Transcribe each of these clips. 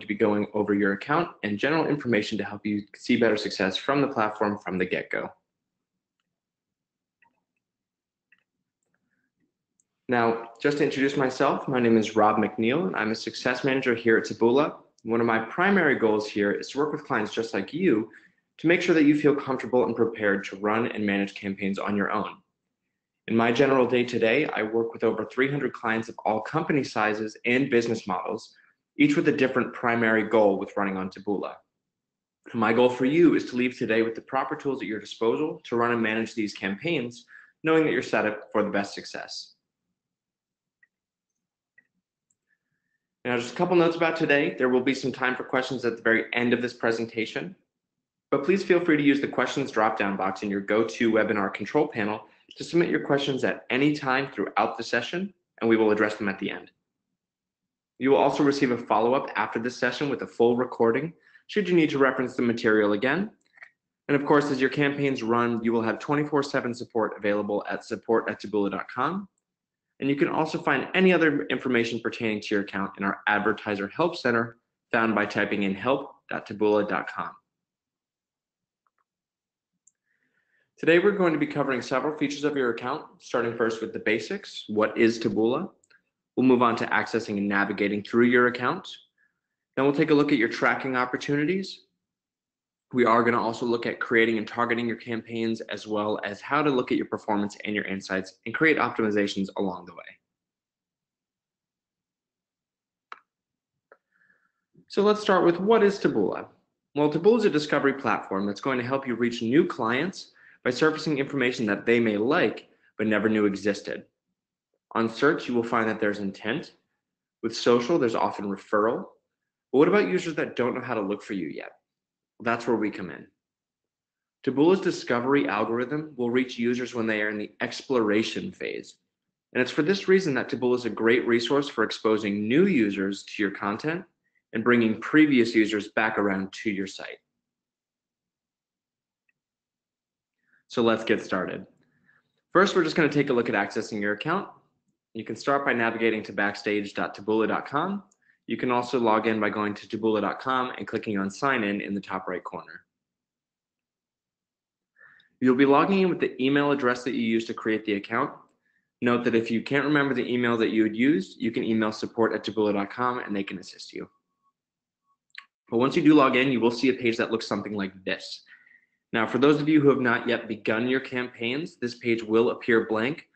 to be going over your account and general information to help you see better success from the platform from the get-go. Now, just to introduce myself, my name is Rob McNeil, and I'm a success manager here at Taboola. One of my primary goals here is to work with clients just like you to make sure that you feel comfortable and prepared to run and manage campaigns on your own. In my general day to day, I work with over 300 clients of all company sizes and business models, each with a different primary goal with running on Taboola. My goal for you is to leave today with the proper tools at your disposal to run and manage these campaigns, knowing that you're set up for the best success. Now, just a couple notes about today. There will be some time for questions at the very end of this presentation, but please feel free to use the questions drop-down box in your GoToWebinar control panel to submit your questions at any time throughout the session, and we will address them at the end. You will also receive a follow-up after this session with a full recording should you need to reference the material again. And of course, as your campaigns run, you will have 24-7 support available at support at taboola.com and you can also find any other information pertaining to your account in our Advertiser Help Center found by typing in help.taboola.com. Today, we're going to be covering several features of your account, starting first with the basics. What is Taboola? We'll move on to accessing and navigating through your account. Then we'll take a look at your tracking opportunities, we are going to also look at creating and targeting your campaigns as well as how to look at your performance and your insights and create optimizations along the way. So let's start with what is Taboola? Well, Taboola is a discovery platform that's going to help you reach new clients by surfacing information that they may like but never knew existed. On search, you will find that there's intent. With social, there's often referral. But what about users that don't know how to look for you yet? That's where we come in. Taboola's discovery algorithm will reach users when they are in the exploration phase. And it's for this reason that Taboola is a great resource for exposing new users to your content and bringing previous users back around to your site. So let's get started. First, we're just going to take a look at accessing your account. You can start by navigating to backstage.taboola.com you can also log in by going to taboola.com and clicking on sign in in the top right corner. You'll be logging in with the email address that you used to create the account. Note that if you can't remember the email that you had used, you can email support at taboola.com and they can assist you. But once you do log in, you will see a page that looks something like this. Now, for those of you who have not yet begun your campaigns, this page will appear blank,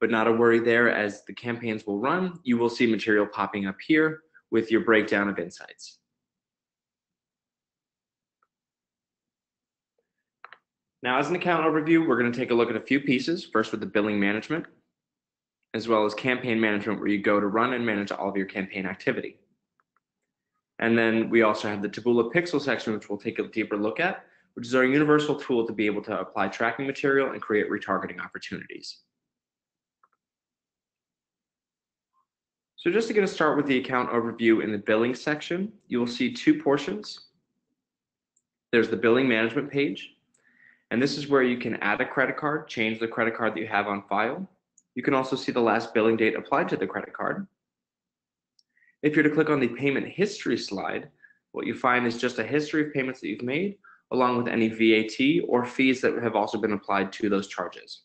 but not a worry there as the campaigns will run. You will see material popping up here with your breakdown of insights. Now, as an account overview, we're going to take a look at a few pieces. First with the billing management, as well as campaign management, where you go to run and manage all of your campaign activity. And then we also have the Taboola Pixel section, which we'll take a deeper look at, which is our universal tool to be able to apply tracking material and create retargeting opportunities. So just to get us start with the account overview in the billing section, you will see two portions. There's the billing management page, and this is where you can add a credit card, change the credit card that you have on file. You can also see the last billing date applied to the credit card. If you're to click on the payment history slide, what you find is just a history of payments that you've made, along with any VAT or fees that have also been applied to those charges.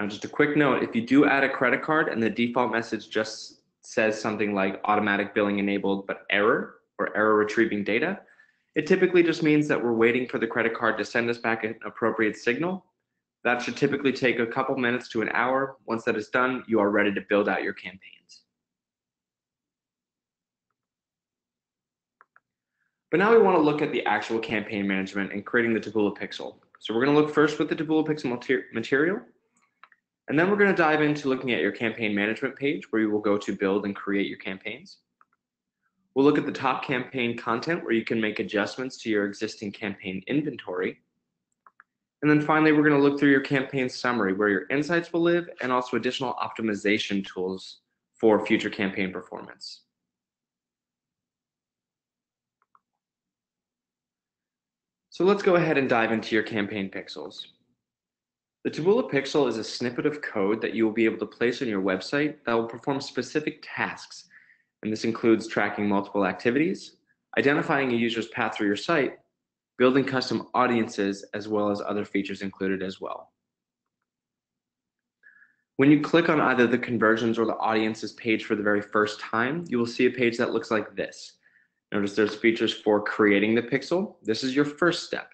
Now, just a quick note, if you do add a credit card and the default message just says something like automatic billing enabled, but error or error retrieving data, it typically just means that we're waiting for the credit card to send us back an appropriate signal. That should typically take a couple minutes to an hour. Once that is done, you are ready to build out your campaigns. But now we want to look at the actual campaign management and creating the Taboola Pixel. So we're going to look first with the Taboola Pixel material. And then we're going to dive into looking at your campaign management page where you will go to build and create your campaigns. We'll look at the top campaign content where you can make adjustments to your existing campaign inventory. And then finally, we're going to look through your campaign summary where your insights will live and also additional optimization tools for future campaign performance. So let's go ahead and dive into your campaign pixels. The Taboola Pixel is a snippet of code that you will be able to place on your website that will perform specific tasks. And this includes tracking multiple activities, identifying a user's path through your site, building custom audiences, as well as other features included as well. When you click on either the conversions or the audiences page for the very first time, you will see a page that looks like this. Notice there's features for creating the pixel. This is your first step.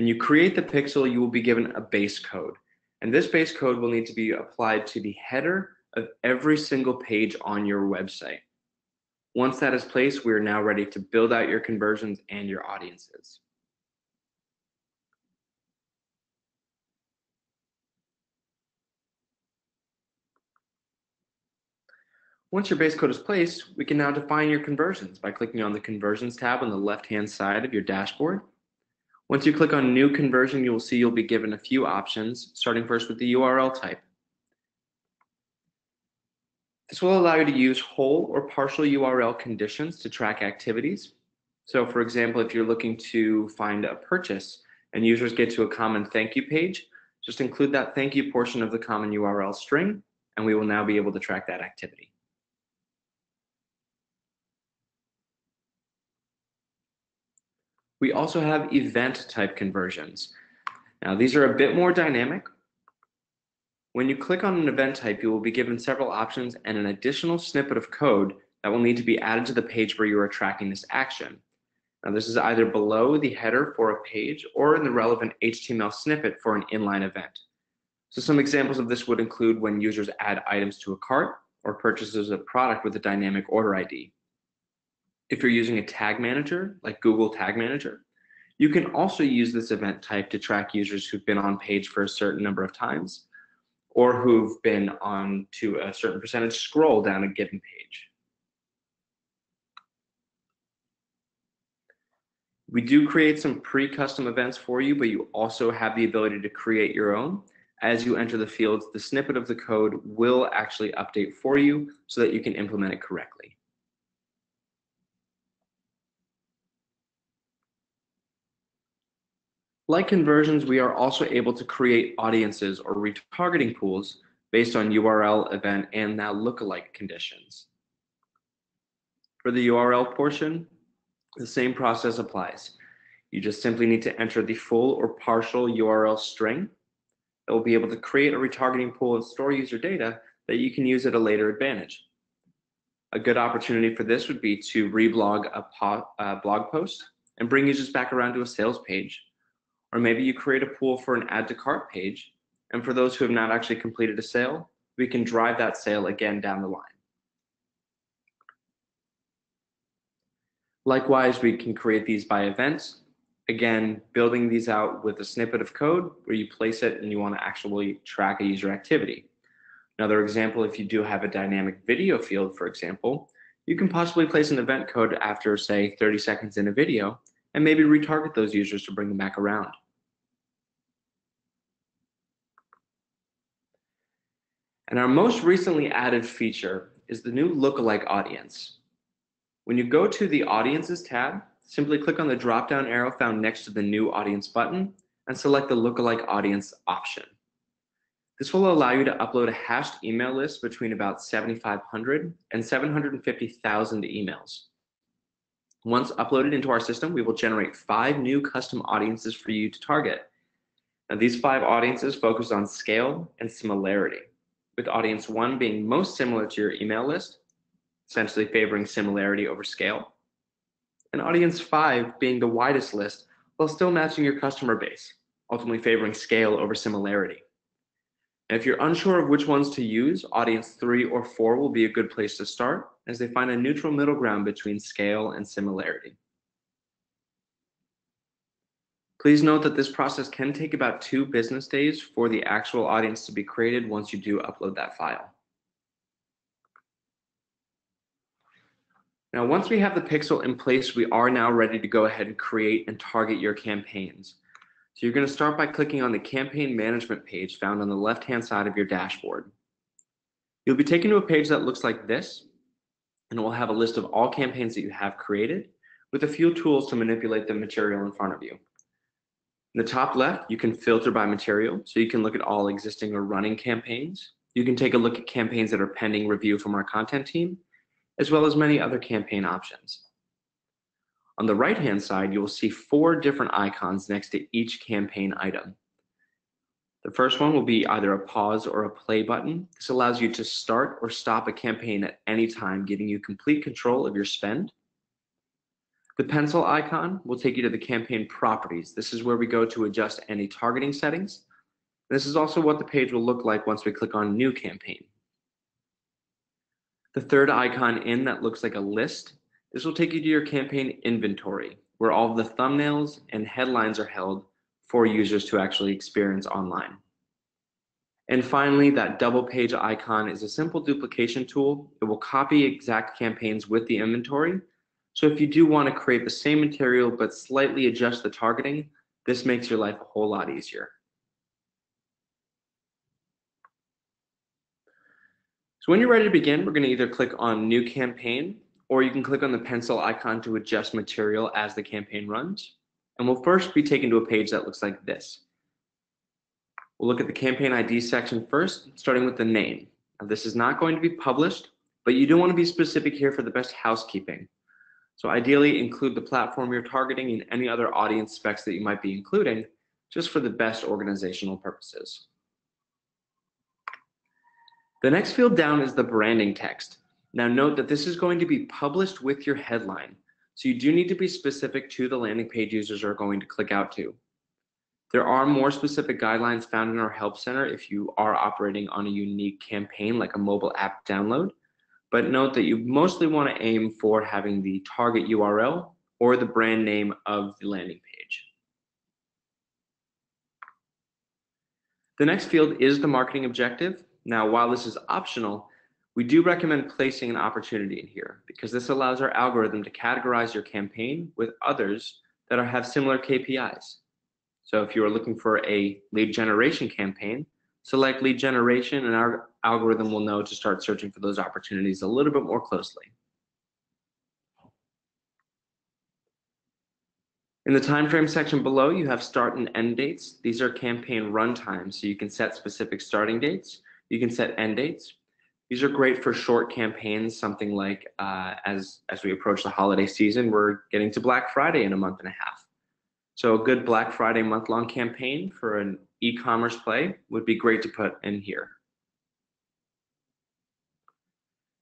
When you create the pixel, you will be given a base code. And this base code will need to be applied to the header of every single page on your website. Once that is placed, we are now ready to build out your conversions and your audiences. Once your base code is placed, we can now define your conversions by clicking on the Conversions tab on the left-hand side of your dashboard. Once you click on New Conversion, you will see you'll be given a few options, starting first with the URL type. This will allow you to use whole or partial URL conditions to track activities. So for example, if you're looking to find a purchase and users get to a common thank you page, just include that thank you portion of the common URL string, and we will now be able to track that activity. We also have event type conversions. Now these are a bit more dynamic. When you click on an event type, you will be given several options and an additional snippet of code that will need to be added to the page where you are tracking this action. Now this is either below the header for a page or in the relevant HTML snippet for an inline event. So some examples of this would include when users add items to a cart or purchases a product with a dynamic order ID. If you're using a tag manager like Google Tag Manager, you can also use this event type to track users who've been on page for a certain number of times or who've been on to a certain percentage scroll down a given page. We do create some pre-custom events for you, but you also have the ability to create your own. As you enter the fields, the snippet of the code will actually update for you so that you can implement it correctly. Like conversions, we are also able to create audiences or retargeting pools based on URL, event, and now lookalike conditions. For the URL portion, the same process applies. You just simply need to enter the full or partial URL string that will be able to create a retargeting pool and store user data that you can use at a later advantage. A good opportunity for this would be to reblog a, po a blog post and bring users back around to a sales page or maybe you create a pool for an add to cart page. And for those who have not actually completed a sale, we can drive that sale again down the line. Likewise, we can create these by events. Again, building these out with a snippet of code where you place it and you want to actually track a user activity. Another example, if you do have a dynamic video field, for example, you can possibly place an event code after, say, 30 seconds in a video and maybe retarget those users to bring them back around. And our most recently added feature is the new lookalike audience. When you go to the Audiences tab, simply click on the drop-down arrow found next to the New Audience button and select the Lookalike Audience option. This will allow you to upload a hashed email list between about 7,500 and 750,000 emails. Once uploaded into our system, we will generate five new custom audiences for you to target. Now, these five audiences focus on scale and similarity with audience one being most similar to your email list, essentially favoring similarity over scale, and audience five being the widest list while still matching your customer base, ultimately favoring scale over similarity. And if you're unsure of which ones to use, audience three or four will be a good place to start as they find a neutral middle ground between scale and similarity. Please note that this process can take about two business days for the actual audience to be created once you do upload that file. Now, once we have the pixel in place, we are now ready to go ahead and create and target your campaigns. So you're going to start by clicking on the campaign management page found on the left-hand side of your dashboard. You'll be taken to a page that looks like this, and it will have a list of all campaigns that you have created with a few tools to manipulate the material in front of you. In the top left, you can filter by material, so you can look at all existing or running campaigns. You can take a look at campaigns that are pending review from our content team. as well as many other campaign options. On the right-hand side, you will see four different icons next to each campaign item. The first one will be either a pause or a play button. This allows you to start or stop a campaign at any time, giving you complete control of your spend. The pencil icon will take you to the campaign properties. This is where we go to adjust any targeting settings. This is also what the page will look like once we click on New Campaign. The third icon in that looks like a list, this will take you to your campaign inventory, where all of the thumbnails and headlines are held for users to actually experience online. And finally, that double page icon is a simple duplication tool. It will copy exact campaigns with the inventory. So if you do want to create the same material but slightly adjust the targeting, this makes your life a whole lot easier. So when you're ready to begin, we're going to either click on New Campaign, or you can click on the pencil icon to adjust material as the campaign runs. And we'll first be taken to a page that looks like this. We'll look at the campaign ID section first, starting with the name. Now, this is not going to be published, but you do want to be specific here for the best housekeeping. So ideally include the platform you're targeting and any other audience specs that you might be including, just for the best organizational purposes. The next field down is the branding text. Now note that this is going to be published with your headline. So you do need to be specific to the landing page users are going to click out to. There are more specific guidelines found in our Help Center if you are operating on a unique campaign like a mobile app download. But note that you mostly want to aim for having the target URL or the brand name of the landing page. The next field is the marketing objective. Now, while this is optional, we do recommend placing an opportunity in here because this allows our algorithm to categorize your campaign with others that are, have similar KPIs. So if you are looking for a lead generation campaign, select lead generation and our algorithm will know to start searching for those opportunities a little bit more closely. In the time frame section below, you have start and end dates. These are campaign run times, so you can set specific starting dates. You can set end dates. These are great for short campaigns, something like uh, as, as we approach the holiday season, we're getting to Black Friday in a month and a half. So a good Black Friday month-long campaign for an e-commerce play would be great to put in here.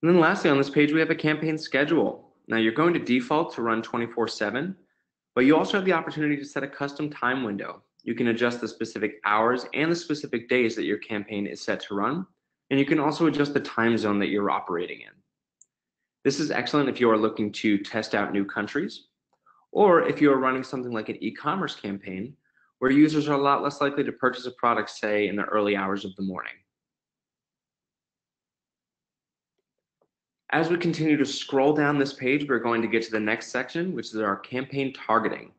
And then lastly on this page, we have a campaign schedule. Now you're going to default to run 24 seven, but you also have the opportunity to set a custom time window. You can adjust the specific hours and the specific days that your campaign is set to run and you can also adjust the time zone that you're operating in. This is excellent if you are looking to test out new countries, or if you are running something like an e-commerce campaign where users are a lot less likely to purchase a product, say, in the early hours of the morning. As we continue to scroll down this page, we're going to get to the next section, which is our campaign targeting.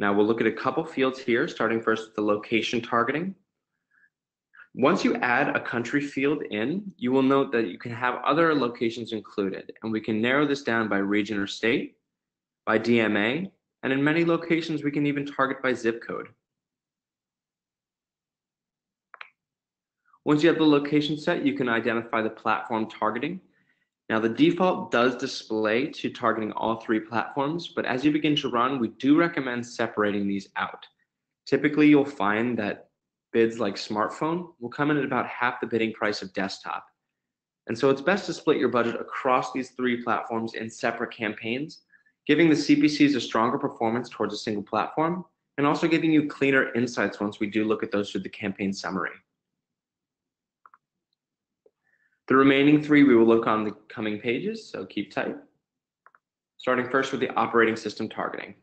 Now we'll look at a couple fields here, starting first with the location targeting. Once you add a country field in, you will note that you can have other locations included, and we can narrow this down by region or state, by DMA, and in many locations we can even target by zip code. Once you have the location set, you can identify the platform targeting. Now the default does display to targeting all three platforms, but as you begin to run, we do recommend separating these out. Typically, you'll find that bids like smartphone will come in at about half the bidding price of desktop. And so it's best to split your budget across these three platforms in separate campaigns, giving the CPCs a stronger performance towards a single platform, and also giving you cleaner insights once we do look at those through the campaign summary. The remaining three we will look on the coming pages, so keep tight. Starting first with the operating system targeting.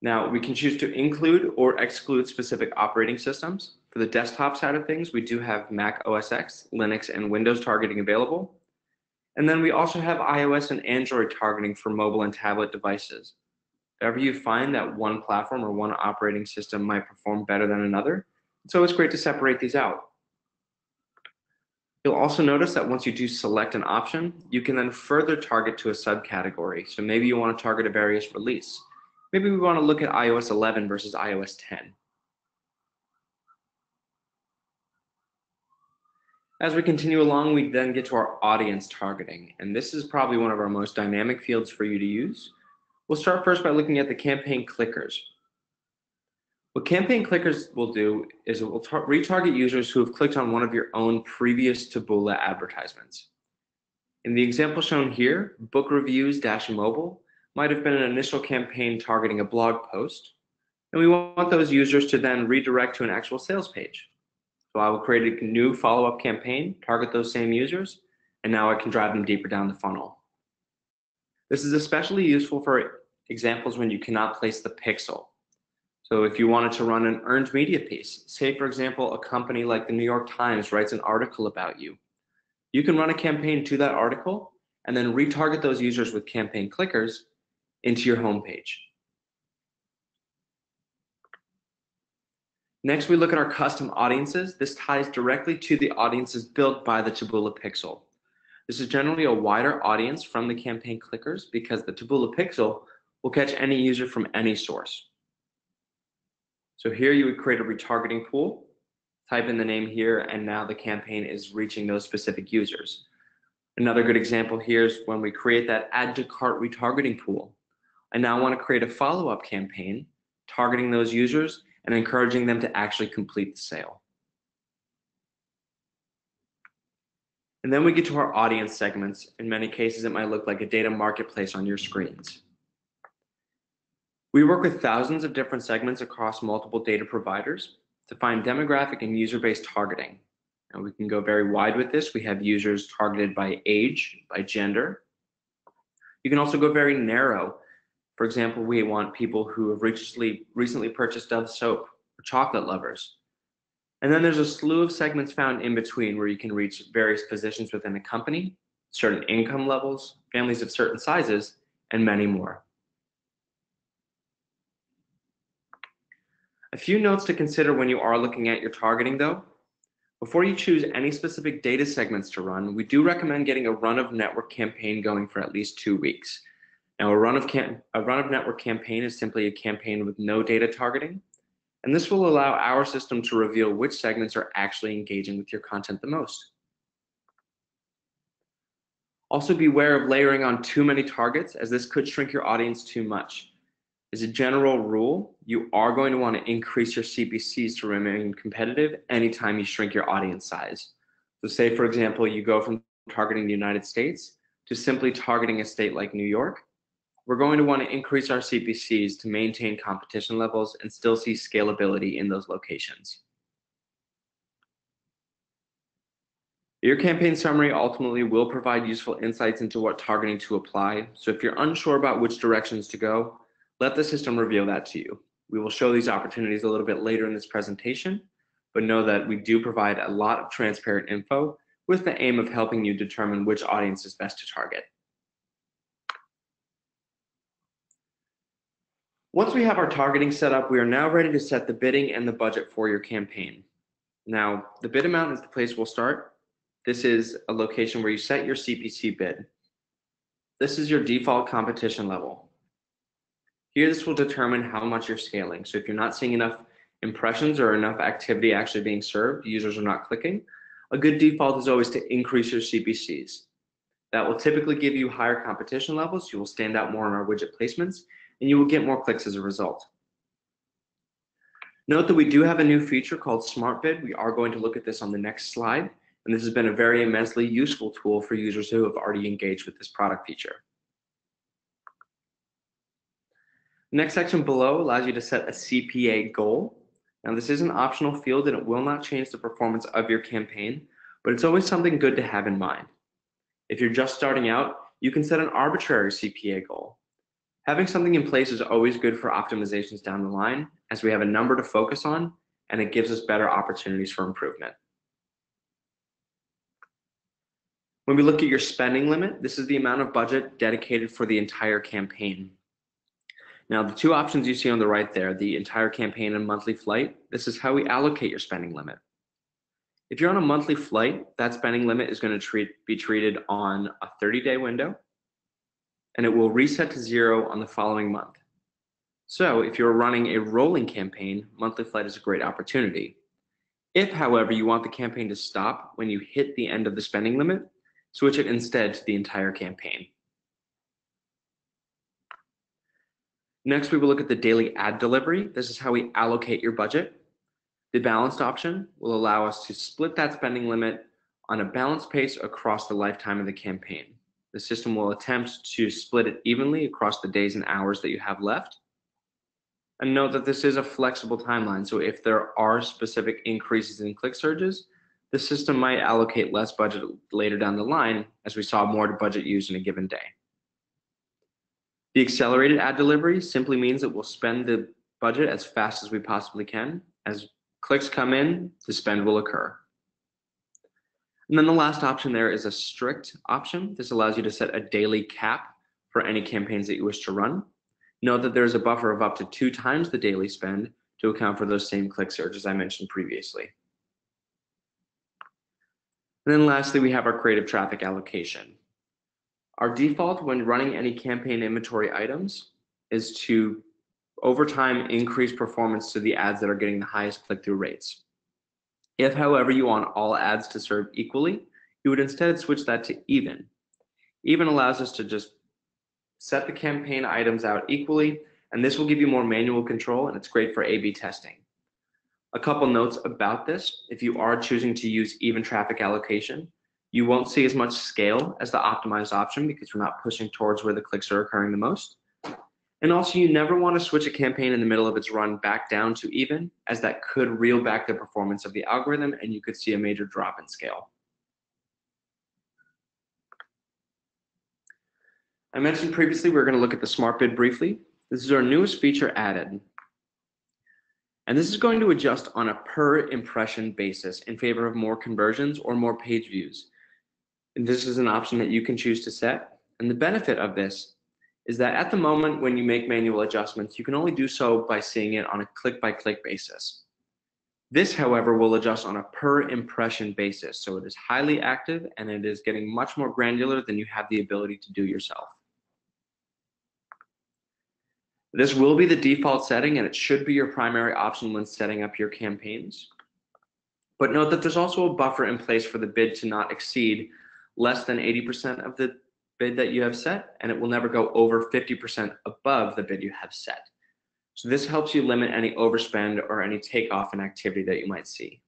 Now, we can choose to include or exclude specific operating systems. For the desktop side of things, we do have Mac OS X, Linux, and Windows targeting available. And then we also have iOS and Android targeting for mobile and tablet devices. If ever you find that one platform or one operating system might perform better than another, so it's great to separate these out. You'll also notice that once you do select an option, you can then further target to a subcategory. So maybe you want to target a various release maybe we want to look at iOS 11 versus iOS 10. As we continue along, we then get to our audience targeting, and this is probably one of our most dynamic fields for you to use. We'll start first by looking at the campaign clickers. What campaign clickers will do is it will retarget users who have clicked on one of your own previous Taboola advertisements. In the example shown here, book reviews dash mobile might have been an initial campaign targeting a blog post, and we want those users to then redirect to an actual sales page. So I will create a new follow-up campaign, target those same users, and now I can drive them deeper down the funnel. This is especially useful for examples when you cannot place the pixel. So if you wanted to run an earned media piece, say for example, a company like the New York Times writes an article about you, you can run a campaign to that article and then retarget those users with campaign clickers into your homepage. Next, we look at our custom audiences. This ties directly to the audiences built by the Taboola Pixel. This is generally a wider audience from the campaign clickers because the Taboola Pixel will catch any user from any source. So here you would create a retargeting pool, type in the name here, and now the campaign is reaching those specific users. Another good example here is when we create that add to cart retargeting pool. I now want to create a follow-up campaign targeting those users and encouraging them to actually complete the sale. And then we get to our audience segments. In many cases, it might look like a data marketplace on your screens. We work with thousands of different segments across multiple data providers to find demographic and user-based targeting. And we can go very wide with this. We have users targeted by age, by gender. You can also go very narrow. For example, we want people who have recently, recently purchased Dove soap or chocolate lovers. And then there's a slew of segments found in between where you can reach various positions within a company, certain income levels, families of certain sizes, and many more. A few notes to consider when you are looking at your targeting though. Before you choose any specific data segments to run, we do recommend getting a run of network campaign going for at least two weeks. Now, a run of a run of network campaign is simply a campaign with no data targeting, and this will allow our system to reveal which segments are actually engaging with your content the most. Also beware of layering on too many targets as this could shrink your audience too much. As a general rule, you are going to want to increase your CPCs to remain competitive anytime you shrink your audience size. So say, for example, you go from targeting the United States to simply targeting a state like New York, we're going to want to increase our CPCs to maintain competition levels and still see scalability in those locations. Your campaign summary ultimately will provide useful insights into what targeting to apply. So if you're unsure about which directions to go, let the system reveal that to you. We will show these opportunities a little bit later in this presentation, but know that we do provide a lot of transparent info with the aim of helping you determine which audience is best to target. Once we have our targeting set up, we are now ready to set the bidding and the budget for your campaign. Now, the bid amount is the place we'll start. This is a location where you set your CPC bid. This is your default competition level. Here, this will determine how much you're scaling. So if you're not seeing enough impressions or enough activity actually being served, users are not clicking, a good default is always to increase your CPCs. That will typically give you higher competition levels. You will stand out more in our widget placements, and you will get more clicks as a result. Note that we do have a new feature called Smart Bid. We are going to look at this on the next slide, and this has been a very immensely useful tool for users who have already engaged with this product feature. The Next section below allows you to set a CPA goal. Now this is an optional field and it will not change the performance of your campaign, but it's always something good to have in mind. If you're just starting out, you can set an arbitrary CPA goal. Having something in place is always good for optimizations down the line as we have a number to focus on and it gives us better opportunities for improvement. When we look at your spending limit, this is the amount of budget dedicated for the entire campaign. Now, the two options you see on the right there, the entire campaign and monthly flight, this is how we allocate your spending limit. If you're on a monthly flight, that spending limit is going to treat, be treated on a 30 day window and it will reset to zero on the following month. So if you're running a rolling campaign, monthly flight is a great opportunity. If, however, you want the campaign to stop when you hit the end of the spending limit, switch it instead to the entire campaign. Next, we will look at the daily ad delivery. This is how we allocate your budget. The balanced option will allow us to split that spending limit on a balanced pace across the lifetime of the campaign. The system will attempt to split it evenly across the days and hours that you have left. And note that this is a flexible timeline. So if there are specific increases in click surges, the system might allocate less budget later down the line as we saw more budget used in a given day. The accelerated ad delivery simply means that we'll spend the budget as fast as we possibly can. As clicks come in, the spend will occur. And then the last option there is a strict option. This allows you to set a daily cap for any campaigns that you wish to run. Note that there's a buffer of up to two times the daily spend to account for those same click surges I mentioned previously. And then lastly, we have our creative traffic allocation. Our default when running any campaign inventory items is to over time increase performance to the ads that are getting the highest click-through rates. If, however, you want all ads to serve equally, you would instead switch that to even. Even allows us to just set the campaign items out equally, and this will give you more manual control, and it's great for A-B testing. A couple notes about this. If you are choosing to use even traffic allocation, you won't see as much scale as the optimized option because we're not pushing towards where the clicks are occurring the most. And also, you never want to switch a campaign in the middle of its run back down to even, as that could reel back the performance of the algorithm and you could see a major drop in scale. I mentioned previously we are going to look at the smart bid briefly. This is our newest feature added. And this is going to adjust on a per impression basis in favor of more conversions or more page views. And this is an option that you can choose to set. And the benefit of this is that at the moment when you make manual adjustments, you can only do so by seeing it on a click by click basis. This, however, will adjust on a per impression basis. So it is highly active and it is getting much more granular than you have the ability to do yourself. This will be the default setting and it should be your primary option when setting up your campaigns. But note that there's also a buffer in place for the bid to not exceed less than 80% of the bid that you have set, and it will never go over 50% above the bid you have set. So this helps you limit any overspend or any takeoff in activity that you might see.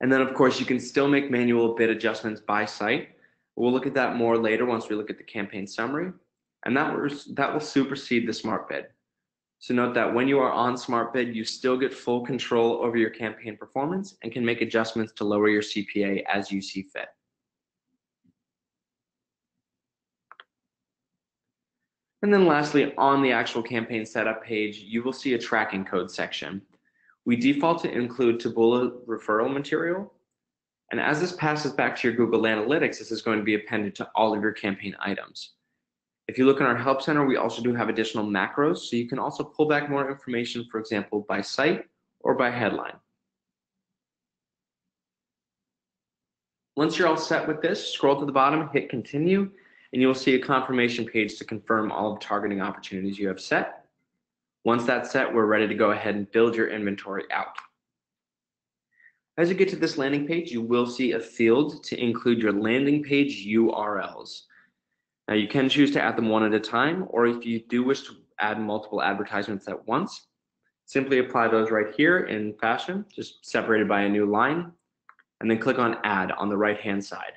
And then of course you can still make manual bid adjustments by site. We'll look at that more later once we look at the campaign summary. And that will, that will supersede the smart bid. So note that when you are on smart bid, you still get full control over your campaign performance and can make adjustments to lower your CPA as you see fit. And then lastly, on the actual campaign setup page, you will see a tracking code section. We default to include Taboola referral material. And as this passes back to your Google Analytics, this is going to be appended to all of your campaign items. If you look in our Help Center, we also do have additional macros, so you can also pull back more information, for example, by site or by headline. Once you're all set with this, scroll to the bottom, hit continue, and you will see a confirmation page to confirm all of the targeting opportunities you have set. Once that's set, we're ready to go ahead and build your inventory out. As you get to this landing page, you will see a field to include your landing page URLs. Now you can choose to add them one at a time, or if you do wish to add multiple advertisements at once, simply apply those right here in fashion, just separated by a new line, and then click on add on the right hand side.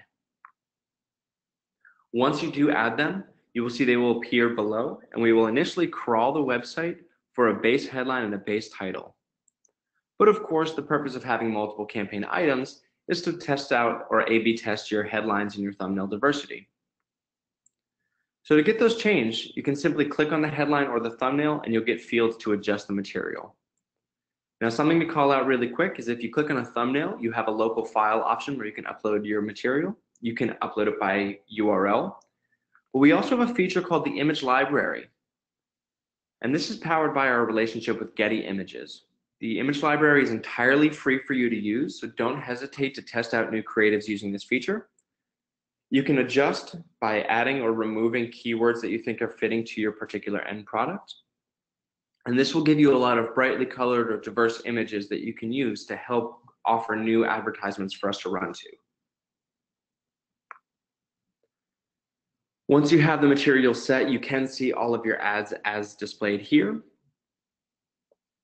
Once you do add them, you will see they will appear below and we will initially crawl the website for a base headline and a base title. But of course, the purpose of having multiple campaign items is to test out or A-B test your headlines and your thumbnail diversity. So to get those changed, you can simply click on the headline or the thumbnail and you'll get fields to adjust the material. Now, something to call out really quick is if you click on a thumbnail, you have a local file option where you can upload your material you can upload it by URL. But we also have a feature called the image library. And this is powered by our relationship with Getty Images. The image library is entirely free for you to use, so don't hesitate to test out new creatives using this feature. You can adjust by adding or removing keywords that you think are fitting to your particular end product. And this will give you a lot of brightly colored or diverse images that you can use to help offer new advertisements for us to run to. Once you have the material set, you can see all of your ads as displayed here.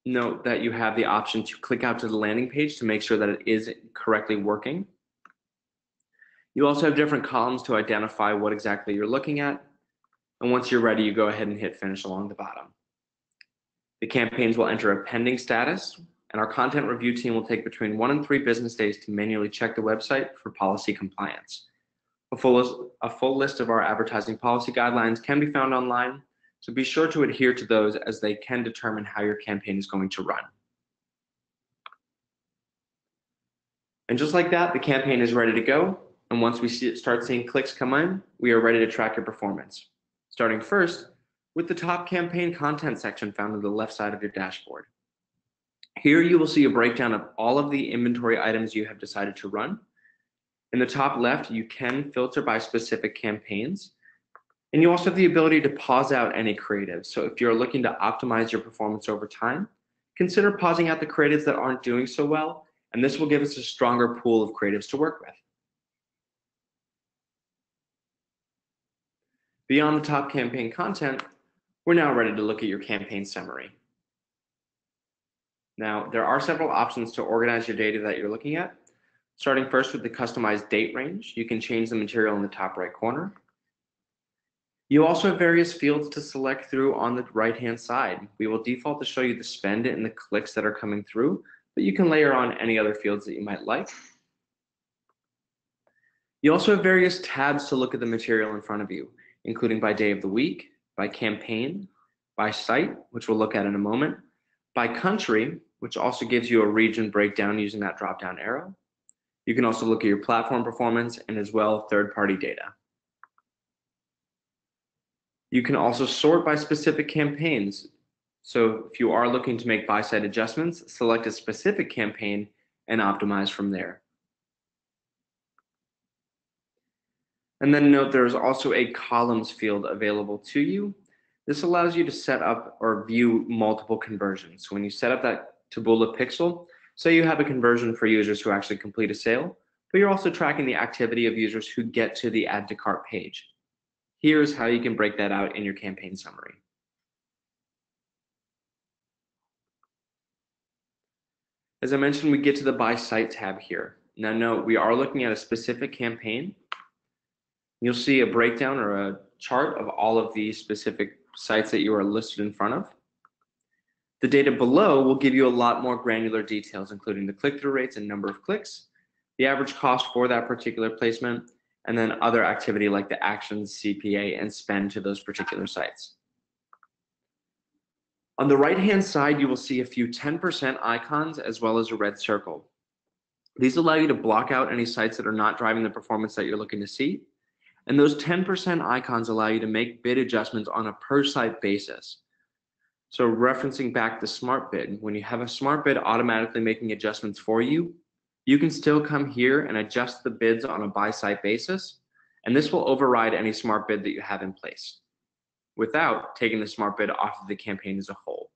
Note that you have the option to click out to the landing page to make sure that it is correctly working. You also have different columns to identify what exactly you're looking at. And once you're ready, you go ahead and hit finish along the bottom. The campaigns will enter a pending status, and our content review team will take between one and three business days to manually check the website for policy compliance. A full, list, a full list of our advertising policy guidelines can be found online, so be sure to adhere to those as they can determine how your campaign is going to run. And just like that, the campaign is ready to go. And once we see, start seeing clicks come in, we are ready to track your performance. Starting first with the top campaign content section found on the left side of your dashboard. Here you will see a breakdown of all of the inventory items you have decided to run in the top left, you can filter by specific campaigns. And you also have the ability to pause out any creatives. So if you're looking to optimize your performance over time, consider pausing out the creatives that aren't doing so well, and this will give us a stronger pool of creatives to work with. Beyond the top campaign content, we're now ready to look at your campaign summary. Now, there are several options to organize your data that you're looking at. Starting first with the customized date range, you can change the material in the top right corner. You also have various fields to select through on the right-hand side. We will default to show you the spend and the clicks that are coming through, but you can layer on any other fields that you might like. You also have various tabs to look at the material in front of you, including by day of the week, by campaign, by site, which we'll look at in a moment, by country, which also gives you a region breakdown using that drop-down arrow, you can also look at your platform performance and as well third-party data. You can also sort by specific campaigns. So if you are looking to make by-site adjustments, select a specific campaign and optimize from there. And then note there is also a columns field available to you. This allows you to set up or view multiple conversions. So when you set up that Taboola pixel, Say you have a conversion for users who actually complete a sale, but you're also tracking the activity of users who get to the add to cart page. Here's how you can break that out in your campaign summary. As I mentioned, we get to the by site tab here. Now note, we are looking at a specific campaign. You'll see a breakdown or a chart of all of the specific sites that you are listed in front of. The data below will give you a lot more granular details, including the click-through rates and number of clicks, the average cost for that particular placement, and then other activity like the actions, CPA, and spend to those particular sites. On the right-hand side, you will see a few 10% icons as well as a red circle. These allow you to block out any sites that are not driving the performance that you're looking to see. And those 10% icons allow you to make bid adjustments on a per site basis. So referencing back to smart bid, when you have a smart bid automatically making adjustments for you, you can still come here and adjust the bids on a by site basis, and this will override any smart bid that you have in place without taking the smart bid off of the campaign as a whole.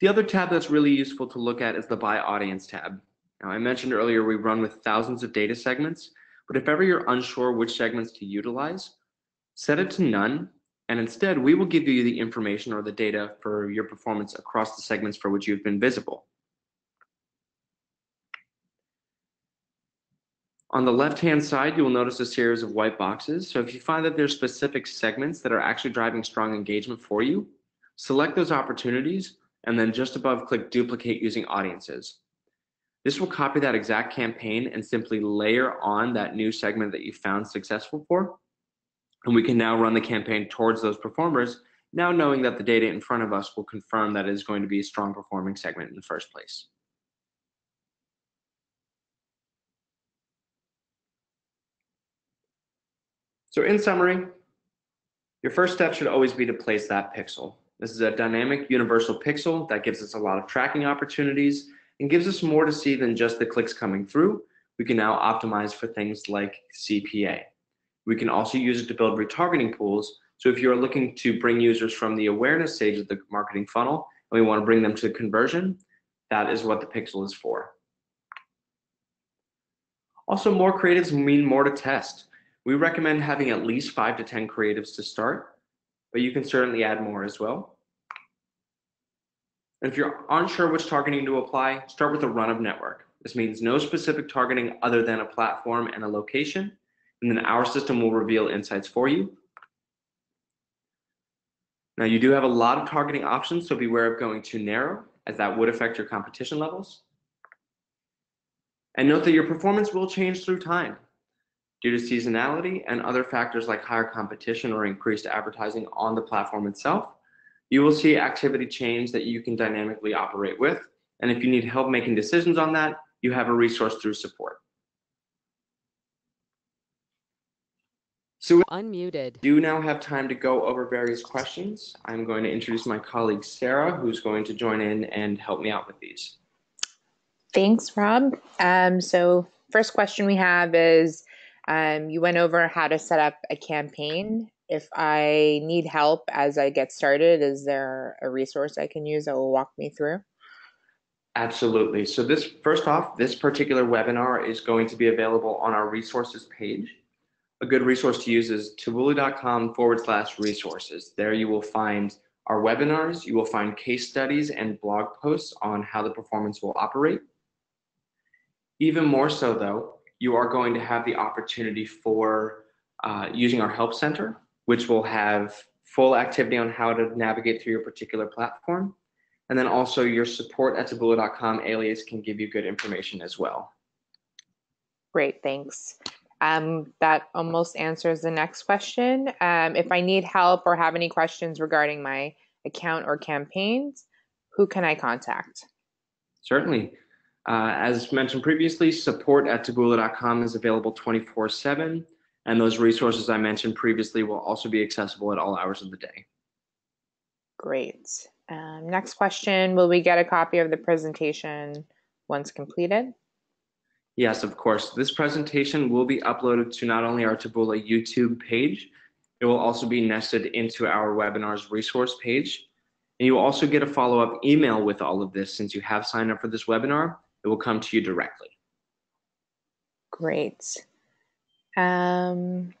The other tab that's really useful to look at is the By Audience tab. Now, I mentioned earlier we run with thousands of data segments, but if ever you're unsure which segments to utilize, set it to none, and instead we will give you the information or the data for your performance across the segments for which you've been visible. On the left-hand side, you will notice a series of white boxes. So if you find that there's specific segments that are actually driving strong engagement for you, select those opportunities and then just above click duplicate using audiences. This will copy that exact campaign and simply layer on that new segment that you found successful for and we can now run the campaign towards those performers, now knowing that the data in front of us will confirm that it is going to be a strong performing segment in the first place. So in summary, your first step should always be to place that pixel. This is a dynamic universal pixel that gives us a lot of tracking opportunities and gives us more to see than just the clicks coming through. We can now optimize for things like CPA. We can also use it to build retargeting pools So if you're looking to bring users from the awareness stage of the marketing funnel and we want to bring them to conversion, that is what the pixel is for. Also, more creatives mean more to test. We recommend having at least five to 10 creatives to start, but you can certainly add more as well. And if you're unsure which targeting to apply, start with a run of network. This means no specific targeting other than a platform and a location, and then our system will reveal insights for you. Now you do have a lot of targeting options, so beware of going too narrow, as that would affect your competition levels. And note that your performance will change through time due to seasonality and other factors like higher competition or increased advertising on the platform itself. You will see activity change that you can dynamically operate with. And if you need help making decisions on that, you have a resource through support. So unmuted. do now have time to go over various questions. I'm going to introduce my colleague Sarah, who's going to join in and help me out with these. Thanks, Rob. Um, so first question we have is, um, you went over how to set up a campaign. If I need help as I get started, is there a resource I can use that will walk me through? Absolutely. So this, first off, this particular webinar is going to be available on our resources page. A good resource to use is taboola.com forward slash resources. There you will find our webinars, you will find case studies and blog posts on how the performance will operate. Even more so though, you are going to have the opportunity for uh, using our help center, which will have full activity on how to navigate through your particular platform. And then also your support at taboola.com alias can give you good information as well. Great, thanks. Um, that almost answers the next question. Um, if I need help or have any questions regarding my account or campaigns, who can I contact? Certainly. Uh, as mentioned previously, support at taboola.com is available 24 7, and those resources I mentioned previously will also be accessible at all hours of the day. Great. Um, next question, will we get a copy of the presentation once completed? Yes, of course. This presentation will be uploaded to not only our Taboola YouTube page, it will also be nested into our webinars resource page. And you will also get a follow-up email with all of this since you have signed up for this webinar. It will come to you directly. Great. Um,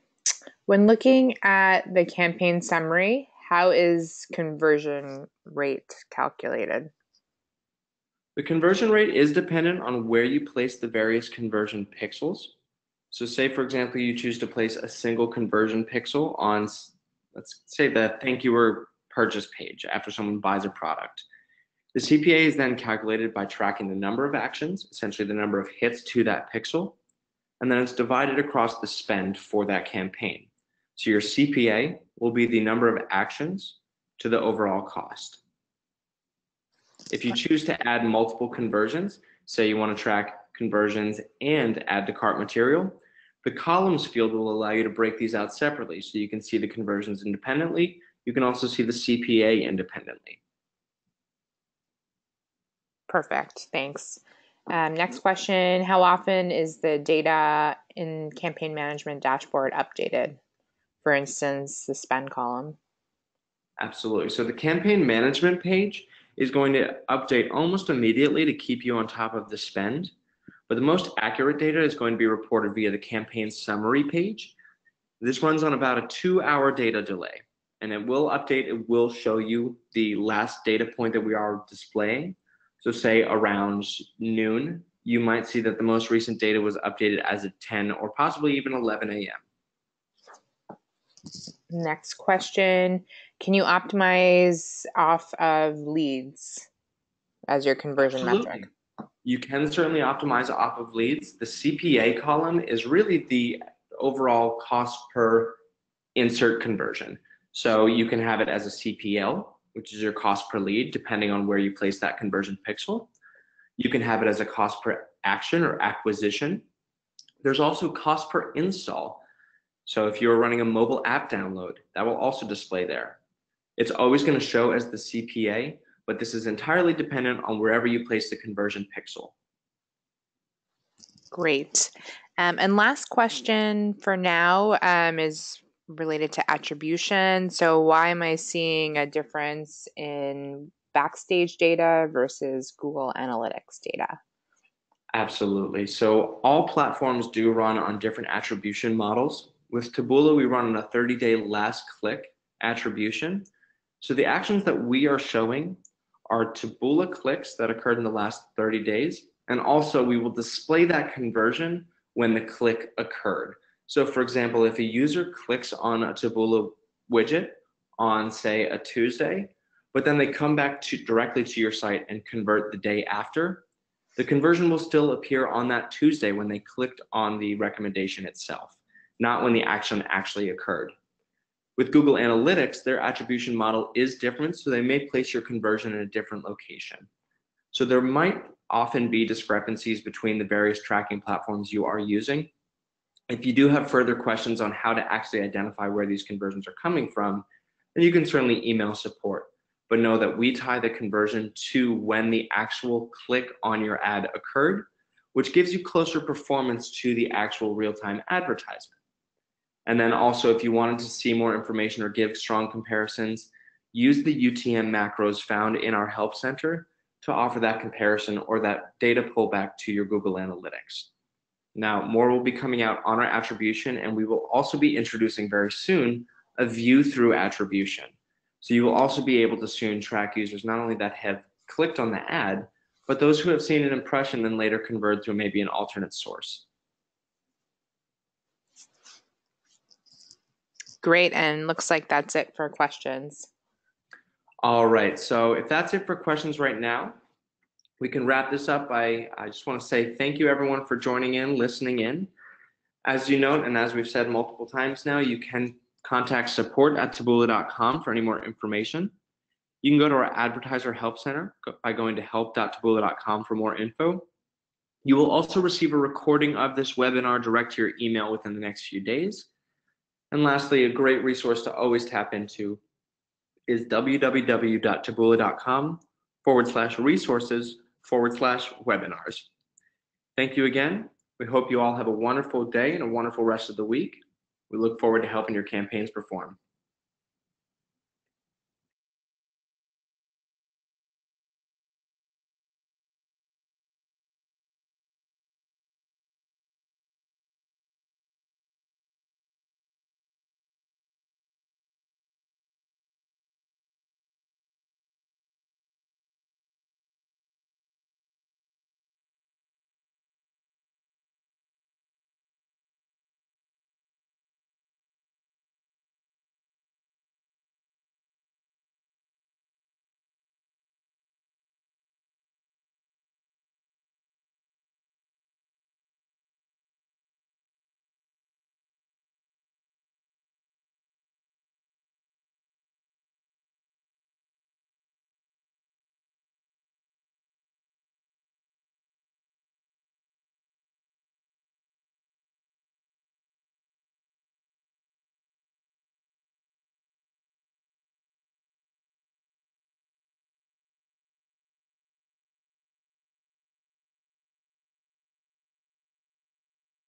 when looking at the campaign summary, how is conversion rate calculated? The conversion rate is dependent on where you place the various conversion pixels. So say, for example, you choose to place a single conversion pixel on, let's say the thank you or purchase page after someone buys a product. The CPA is then calculated by tracking the number of actions, essentially the number of hits to that pixel, and then it's divided across the spend for that campaign. So your CPA will be the number of actions to the overall cost. If you choose to add multiple conversions, say you want to track conversions and add to cart material, the columns field will allow you to break these out separately so you can see the conversions independently. You can also see the CPA independently. Perfect, thanks. Um, next question, how often is the data in campaign management dashboard updated? For instance, the spend column. Absolutely. So the campaign management page is going to update almost immediately to keep you on top of the spend. But the most accurate data is going to be reported via the campaign summary page. This runs on about a two hour data delay and it will update, it will show you the last data point that we are displaying. So say around noon, you might see that the most recent data was updated as of 10 or possibly even 11 a.m. Next question. Can you optimize off of leads as your conversion Absolutely. metric? You can certainly optimize off of leads. The CPA column is really the overall cost per insert conversion. So you can have it as a CPL, which is your cost per lead, depending on where you place that conversion pixel. You can have it as a cost per action or acquisition. There's also cost per install. So if you're running a mobile app download, that will also display there. It's always going to show as the CPA, but this is entirely dependent on wherever you place the conversion pixel. Great. Um, and last question for now um, is related to attribution. So why am I seeing a difference in Backstage data versus Google Analytics data? Absolutely. So all platforms do run on different attribution models. With Taboola, we run on a 30-day last click attribution. So the actions that we are showing are Taboola clicks that occurred in the last 30 days. And also we will display that conversion when the click occurred. So for example, if a user clicks on a Taboola widget on say a Tuesday, but then they come back to directly to your site and convert the day after, the conversion will still appear on that Tuesday when they clicked on the recommendation itself, not when the action actually occurred. With Google Analytics, their attribution model is different, so they may place your conversion in a different location. So there might often be discrepancies between the various tracking platforms you are using. If you do have further questions on how to actually identify where these conversions are coming from, then you can certainly email support but know that we tie the conversion to when the actual click on your ad occurred, which gives you closer performance to the actual real-time advertisement. And then also, if you wanted to see more information or give strong comparisons, use the UTM macros found in our Help Center to offer that comparison or that data pullback to your Google Analytics. Now, more will be coming out on our attribution, and we will also be introducing very soon a view through attribution. So you will also be able to soon track users not only that have clicked on the ad, but those who have seen an impression and later converted through maybe an alternate source. Great, and looks like that's it for questions. All right, so if that's it for questions right now, we can wrap this up by, I just want to say thank you everyone for joining in, listening in. As you note, and as we've said multiple times now, you can Contact support at taboola.com for any more information. You can go to our advertiser help center by going to help.taboola.com for more info. You will also receive a recording of this webinar direct to your email within the next few days. And lastly, a great resource to always tap into is www.taboola.com forward slash resources forward slash webinars. Thank you again. We hope you all have a wonderful day and a wonderful rest of the week. We look forward to helping your campaigns perform.